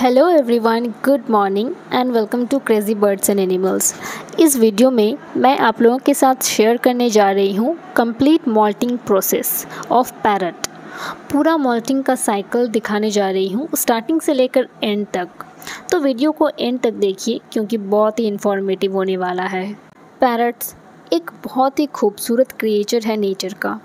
Hello everyone good morning and welcome to Crazy Birds and Animals इस video में मैं आप लोगों के साथ शेयर करने जा रही हूँ complete moulting process of parrot पूरा मॉल्टिंग का साइकिल दिखाने जा रही हूँ स्टार्टिंग से लेकर एंड तक. तो वीडियो को एंड तक देखिए क्योंकि बहुत ही इन्फॉर्मेटिव होने वाला है. पैरट्स एक बहुत ही खूबसूरत क्रिएचर है नेचर का.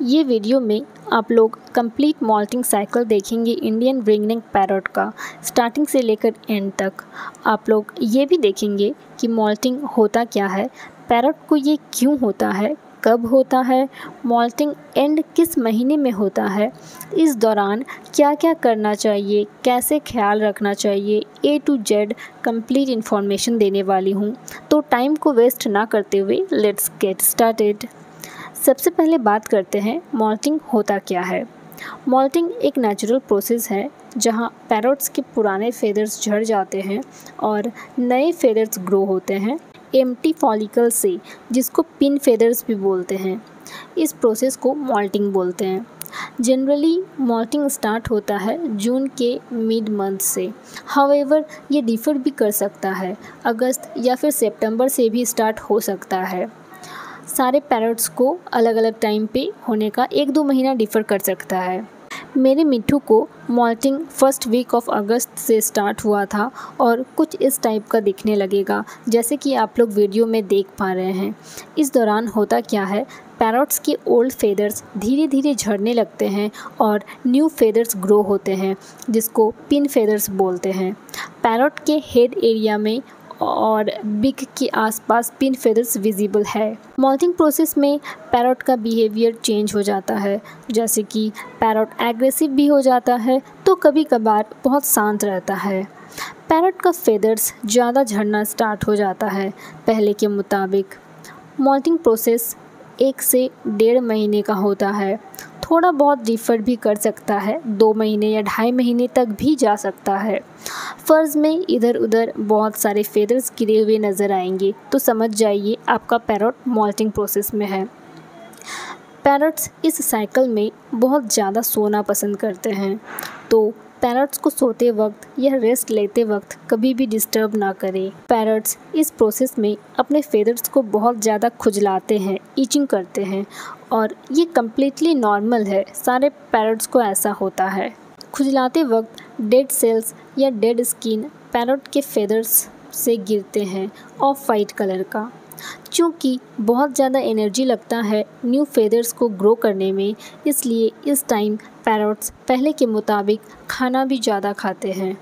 ये वीडियो में आप लोग कंप्लीट मॉल्टिंग साइकिल देखेंगे इंडियन रिंगनिंग पैरट का। स्टार्टिंग से लेकर एंड तक आप लोग ये भी देखेंगे कि मॉल्टिंग होता क्या है पैरट को ये क्यों होता है, कब होता है मॉल्टिंग एंड किस महीने में होता है, इस दौरान क्या क्या करना चाहिए, कैसे ख्याल रखना चाहिए A to Z complete information देने वाली हूँ। तो टाइम को वेस्ट ना करते हुए लेट्स गेट स्टार्टेड सबसे पहले बात करते हैं मॉल्टिंग होता क्या है। मॉल्टिंग एक नेचुरल प्रोसेस है, जहाँ पैरोट्स के पुराने फेदर्स झड़ जाते हैं और नए फेदर्स ग्रो होते हैं एम्प्टी फॉलिकल से, जिसको पिन फेदर्स भी बोलते हैं। इस प्रोसेस को मॉल्टिंग बोलते हैं। जनरली मॉल्टिंग स्टार्ट होता है जून के मिड मंथ से। हावेवर ये डिफ़र भी कर सकता है, अगस्त या फिर सितंबर से भी स्टार्ट हो सकता है। सारे पैरट्स को अलग अलग टाइम पे होने का एक दो महीना डिफ़र कर सकता है। मेरे मिट्टू को moulting first week of August से स्टार्ट हुआ था और कुछ इस टाइप का दिखने लगेगा, जैसे कि आप लोग वीडियो में देख पा रहे हैं। इस दौरान होता क्या है पैरट्स के ओल्ड फेदर्स धीरे धीरे झड़ने लगते हैं और न्यू फेदर्स ग्रो होते हैं, जिसको पिन फेदर्स बोलते हैं। पैरट के हेड एरिया में और बिग के आसपास पिन फेदर्स विजिबल है। मॉल्टिंग प्रोसेस में पैरट का बिहेवियर चेंज हो जाता है। जैसे कि पैरट एग्रेसिव भी हो जाता है तो कभी कभार बहुत शांत रहता है। पैरट का फेदर्स ज़्यादा झड़ना स्टार्ट हो जाता है, पहले के मुताबिक। मॉल्टिंग प्रोसेस एक से डेढ़ महीने का होता है। थोड़ा बहुत डिफ़र भी कर सकता है। दो महीने या ढाई महीने तक भी जा सकता है। फ़र्ज़ में इधर उधर बहुत सारे फेदर्स गिरे हुए नज़र आएँगे। तो समझ जाइए, आपका पैरट मॉल्टिंग प्रोसेस में है। पैरट्स इस साइकिल में बहुत ज़्यादा सोना पसंद करते हैं। तो पैरट्स को सोते वक्त या रेस्ट लेते वक्त कभी भी डिस्टर्ब ना करें। पैरट्स इस प्रोसेस में अपने फेदर्स को बहुत ज़्यादा खुजलाते हैं ईचिंग करते हैं और ये कम्प्लीटली नॉर्मल है, सारे पैरट्स को ऐसा होता है। खुजलाते वक्त डेड सेल्स या डेड स्किन पैरट के फेदर्स से गिरते हैं ऑफ़ वाइट कलर का। चूँकि बहुत ज़्यादा एनर्जी लगता है न्यू फेदर्स को ग्रो करने में, इसलिए इस टाइम पैरट्स पहले के मुताबिक खाना भी ज़्यादा खाते हैं।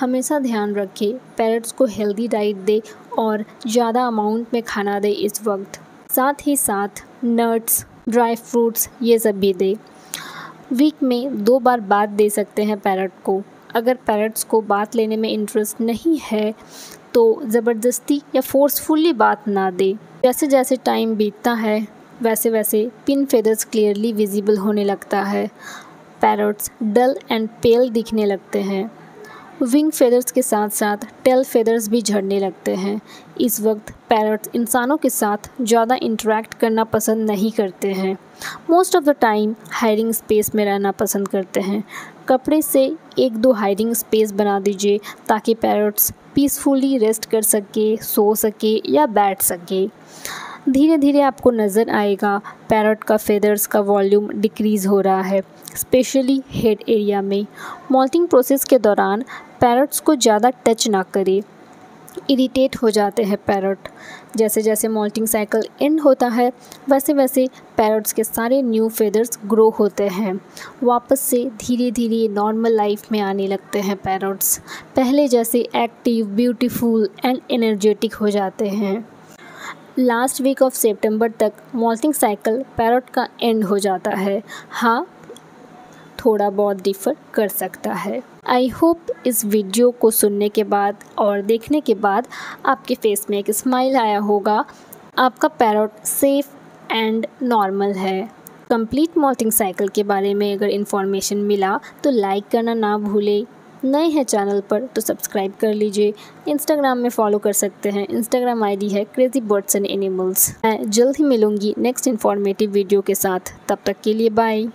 हमेशा ध्यान रखें पैरट्स को हेल्दी डाइट दे और ज़्यादा अमाउंट में खाना दे इस वक्त। साथ ही साथ नट्स ड्राई फ्रूट्स ये सब भी दे। वीक में दो बार बात दे सकते हैं पैरट को। अगर पैरट्स को बात लेने में इंटरेस्ट नहीं है तो ज़बरदस्ती या फोर्सफुली बात ना दे। जैसे जैसे टाइम बीतता है, वैसे वैसे पिन फेदर्स क्लियरली विजिबल होने लगता है। पैरट्स डल एंड पेल दिखने लगते हैं। विंग फेदर्स के साथ साथ टेल फेदर्स भी झड़ने लगते हैं। इस वक्त पैरट्स इंसानों के साथ ज़्यादा इंटरेक्ट करना पसंद नहीं करते हैं। Most of the time hiding space में रहना पसंद करते हैं। कपड़े से एक दो हाइडिंग स्पेस बना दीजिए ताकि पैरट्स पीसफुली रेस्ट कर सके, सो सके या बैठ सके। धीरे धीरे आपको नज़र आएगा, पैरट का फेदर्स का वॉल्यूम डिक्रीज़ हो रहा है, स्पेशली हेड एरिया में। मॉल्टिंग प्रोसेस के दौरान पैरट्स को ज़्यादा टच ना करें। इरिटेट हो जाते हैं पैरट। जैसे जैसे मोल्टिंग साइकिल एंड होता है, वैसे वैसे पैरट्स के सारे न्यू फेदर्स ग्रो होते हैं। वापस से धीरे धीरे नॉर्मल लाइफ में आने लगते हैं पैरट्स। पहले जैसे एक्टिव, ब्यूटीफुल एंड एनर्जेटिक हो जाते हैं। लास्ट वीक ऑफ़ सितंबर तक मोल्टिंग साइकिल पैरट का एंड हो जाता है। हाँ थोड़ा बहुत डिफ़र कर सकता है। आई होप इस वीडियो को सुनने के बाद और देखने के बाद आपके फेस में एक स्माइल आया होगा। आपका पैरोट सेफ़ एंड नॉर्मल है। कंप्लीट मॉल्टिंग साइकिल के बारे में अगर इन्फॉर्मेशन मिला तो लाइक करना ना भूलें। नए हैं चैनल पर तो सब्सक्राइब कर लीजिए। इंस्टाग्राम में फॉलो कर सकते हैं। इंस्टाग्राम आईडी है क्रेजी बर्ड्स एंड एनिमल्स मैं जल्द ही मिलूँगी नेक्स्ट इन्फॉर्मेटिव वीडियो के साथ। तब तक के लिए बाय